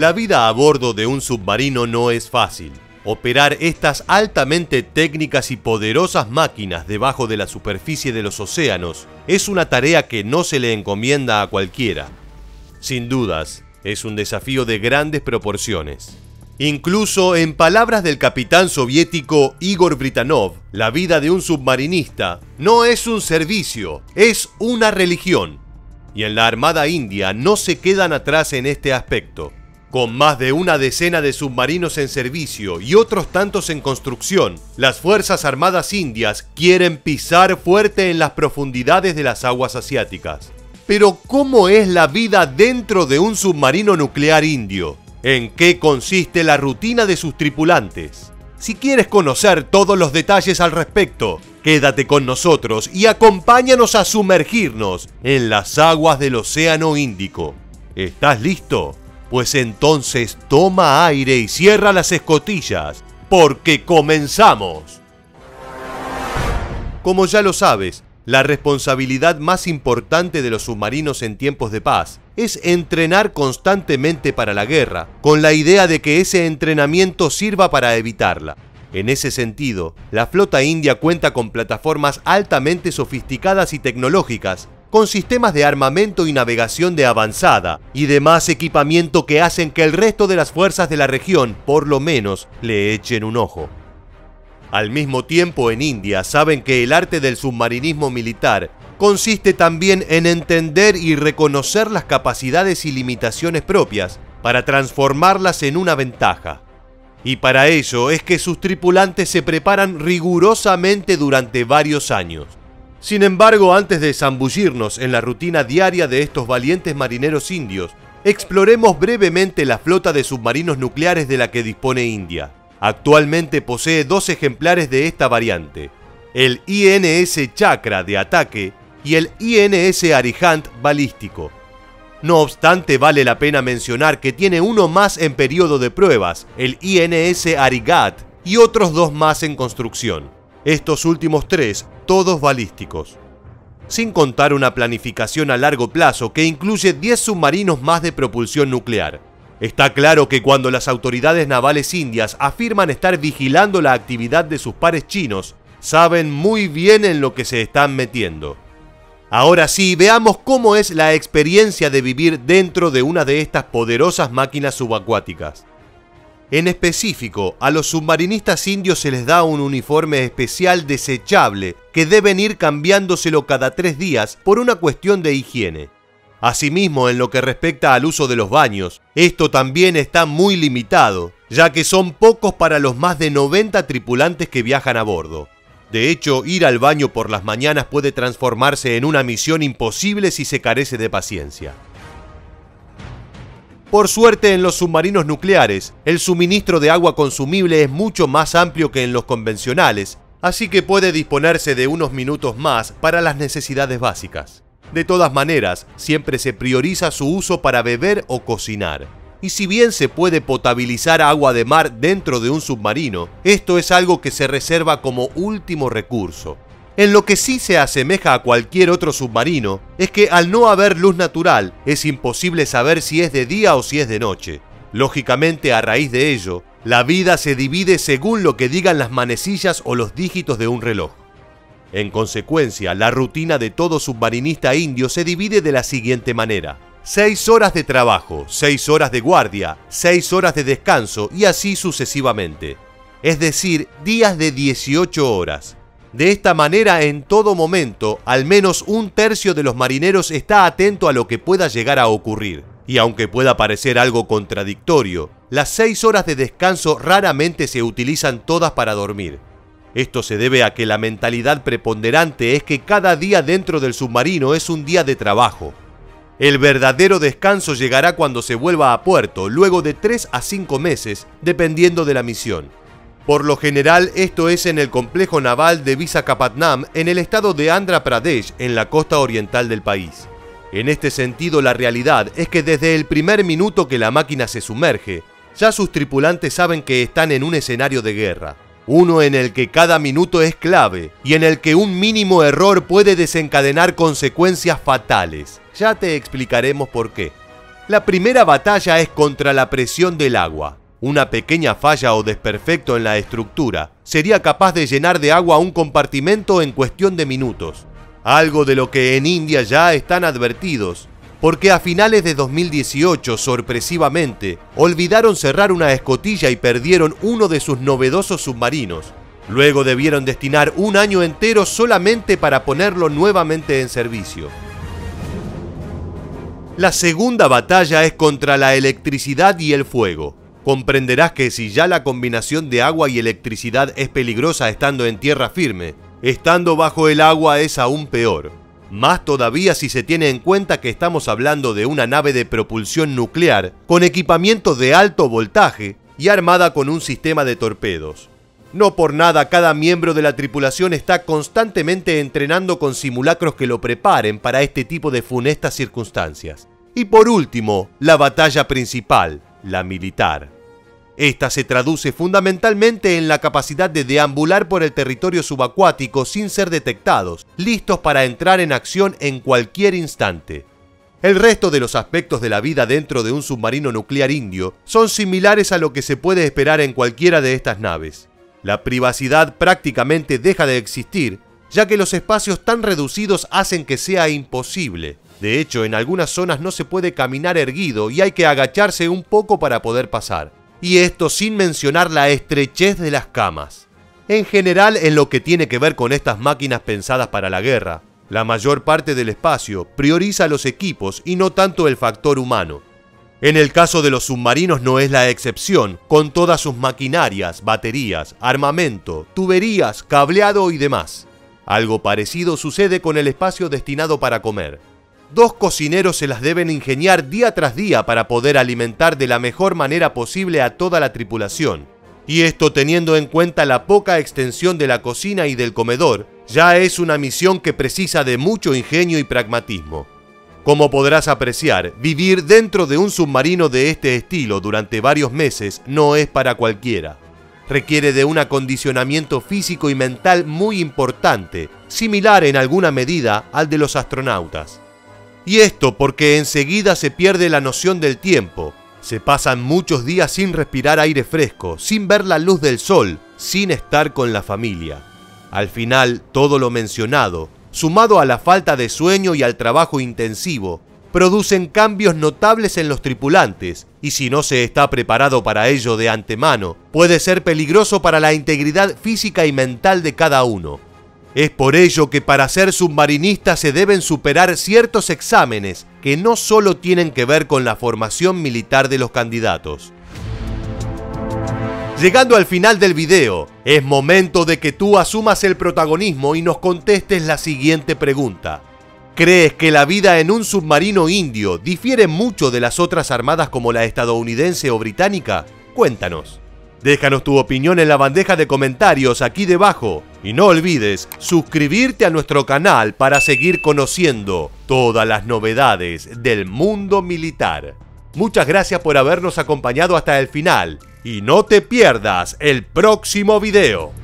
La vida a bordo de un submarino no es fácil. Operar estas altamente técnicas y poderosas máquinas debajo de la superficie de los océanos es una tarea que no se le encomienda a cualquiera. Sin dudas, es un desafío de grandes proporciones. Incluso en palabras del capitán soviético Igor Britanov, la vida de un submarinista no es un servicio, es una religión. Y en la Armada India no se quedan atrás en este aspecto. Con más de una decena de submarinos en servicio y otros tantos en construcción, las Fuerzas Armadas Indias quieren pisar fuerte en las profundidades de las aguas asiáticas. Pero ¿cómo es la vida dentro de un submarino nuclear indio? ¿En qué consiste la rutina de sus tripulantes? Si quieres conocer todos los detalles al respecto, quédate con nosotros y acompáñanos a sumergirnos en las aguas del Océano Índico. ¿Estás listo? Pues entonces toma aire y cierra las escotillas, porque comenzamos. Como ya lo sabes, la responsabilidad más importante de los submarinos en tiempos de paz es entrenar constantemente para la guerra, con la idea de que ese entrenamiento sirva para evitarla. En ese sentido, la flota india cuenta con plataformas altamente sofisticadas y tecnológicas con sistemas de armamento y navegación de avanzada y demás equipamiento que hacen que el resto de las fuerzas de la región, por lo menos, le echen un ojo. Al mismo tiempo, en India saben que el arte del submarinismo militar consiste también en entender y reconocer las capacidades y limitaciones propias para transformarlas en una ventaja. Y para ello es que sus tripulantes se preparan rigurosamente durante varios años. Sin embargo, antes de zambullirnos en la rutina diaria de estos valientes marineros indios, exploremos brevemente la flota de submarinos nucleares de la que dispone India. Actualmente posee dos ejemplares de esta variante, el INS Chakra de ataque y el INS Arihant balístico. No obstante, vale la pena mencionar que tiene uno más en periodo de pruebas, el INS Arigat, y otros dos más en construcción. Estos últimos tres, todos balísticos. Sin contar una planificación a largo plazo que incluye 10 submarinos más de propulsión nuclear. Está claro que cuando las autoridades navales indias afirman estar vigilando la actividad de sus pares chinos, saben muy bien en lo que se están metiendo. Ahora sí, veamos cómo es la experiencia de vivir dentro de una de estas poderosas máquinas subacuáticas. En específico, a los submarinistas indios se les da un uniforme especial desechable que deben ir cambiándoselo cada tres días por una cuestión de higiene. Asimismo, en lo que respecta al uso de los baños, esto también está muy limitado, ya que son pocos para los más de 90 tripulantes que viajan a bordo. De hecho, ir al baño por las mañanas puede transformarse en una misión imposible si se carece de paciencia. Por suerte en los submarinos nucleares, el suministro de agua consumible es mucho más amplio que en los convencionales, así que puede disponerse de unos minutos más para las necesidades básicas. De todas maneras, siempre se prioriza su uso para beber o cocinar. Y si bien se puede potabilizar agua de mar dentro de un submarino, esto es algo que se reserva como último recurso, en lo que sí se asemeja a cualquier otro submarino es que al no haber luz natural es imposible saber si es de día o si es de noche. Lógicamente a raíz de ello, la vida se divide según lo que digan las manecillas o los dígitos de un reloj. En consecuencia, la rutina de todo submarinista indio se divide de la siguiente manera. 6 horas de trabajo, 6 horas de guardia, 6 horas de descanso y así sucesivamente. Es decir, días de 18 horas. De esta manera, en todo momento, al menos un tercio de los marineros está atento a lo que pueda llegar a ocurrir. Y aunque pueda parecer algo contradictorio, las seis horas de descanso raramente se utilizan todas para dormir. Esto se debe a que la mentalidad preponderante es que cada día dentro del submarino es un día de trabajo. El verdadero descanso llegará cuando se vuelva a puerto, luego de 3 a 5 meses, dependiendo de la misión. Por lo general, esto es en el complejo naval de Visakhapatnam, en el estado de Andhra Pradesh, en la costa oriental del país. En este sentido, la realidad es que desde el primer minuto que la máquina se sumerge, ya sus tripulantes saben que están en un escenario de guerra, uno en el que cada minuto es clave y en el que un mínimo error puede desencadenar consecuencias fatales. Ya te explicaremos por qué. La primera batalla es contra la presión del agua. Una pequeña falla o desperfecto en la estructura sería capaz de llenar de agua un compartimento en cuestión de minutos. Algo de lo que en India ya están advertidos, porque a finales de 2018, sorpresivamente, olvidaron cerrar una escotilla y perdieron uno de sus novedosos submarinos. Luego debieron destinar un año entero solamente para ponerlo nuevamente en servicio. La segunda batalla es contra la electricidad y el fuego. Comprenderás que si ya la combinación de agua y electricidad es peligrosa estando en tierra firme, estando bajo el agua es aún peor. Más todavía si se tiene en cuenta que estamos hablando de una nave de propulsión nuclear con equipamiento de alto voltaje y armada con un sistema de torpedos. No por nada cada miembro de la tripulación está constantemente entrenando con simulacros que lo preparen para este tipo de funestas circunstancias. Y por último, la batalla principal, la militar. Esta se traduce fundamentalmente en la capacidad de deambular por el territorio subacuático sin ser detectados, listos para entrar en acción en cualquier instante. El resto de los aspectos de la vida dentro de un submarino nuclear indio son similares a lo que se puede esperar en cualquiera de estas naves. La privacidad prácticamente deja de existir, ya que los espacios tan reducidos hacen que sea imposible. De hecho, en algunas zonas no se puede caminar erguido y hay que agacharse un poco para poder pasar y esto sin mencionar la estrechez de las camas. En general, en lo que tiene que ver con estas máquinas pensadas para la guerra, la mayor parte del espacio prioriza los equipos y no tanto el factor humano. En el caso de los submarinos no es la excepción, con todas sus maquinarias, baterías, armamento, tuberías, cableado y demás. Algo parecido sucede con el espacio destinado para comer dos cocineros se las deben ingeniar día tras día para poder alimentar de la mejor manera posible a toda la tripulación. Y esto teniendo en cuenta la poca extensión de la cocina y del comedor, ya es una misión que precisa de mucho ingenio y pragmatismo. Como podrás apreciar, vivir dentro de un submarino de este estilo durante varios meses no es para cualquiera. Requiere de un acondicionamiento físico y mental muy importante, similar en alguna medida al de los astronautas. Y esto porque enseguida se pierde la noción del tiempo. Se pasan muchos días sin respirar aire fresco, sin ver la luz del sol, sin estar con la familia. Al final, todo lo mencionado, sumado a la falta de sueño y al trabajo intensivo, producen cambios notables en los tripulantes, y si no se está preparado para ello de antemano, puede ser peligroso para la integridad física y mental de cada uno. Es por ello que para ser submarinista se deben superar ciertos exámenes que no solo tienen que ver con la formación militar de los candidatos. Llegando al final del video, es momento de que tú asumas el protagonismo y nos contestes la siguiente pregunta. ¿Crees que la vida en un submarino indio difiere mucho de las otras armadas como la estadounidense o británica? Cuéntanos. Déjanos tu opinión en la bandeja de comentarios aquí debajo y no olvides suscribirte a nuestro canal para seguir conociendo todas las novedades del mundo militar. Muchas gracias por habernos acompañado hasta el final y no te pierdas el próximo video.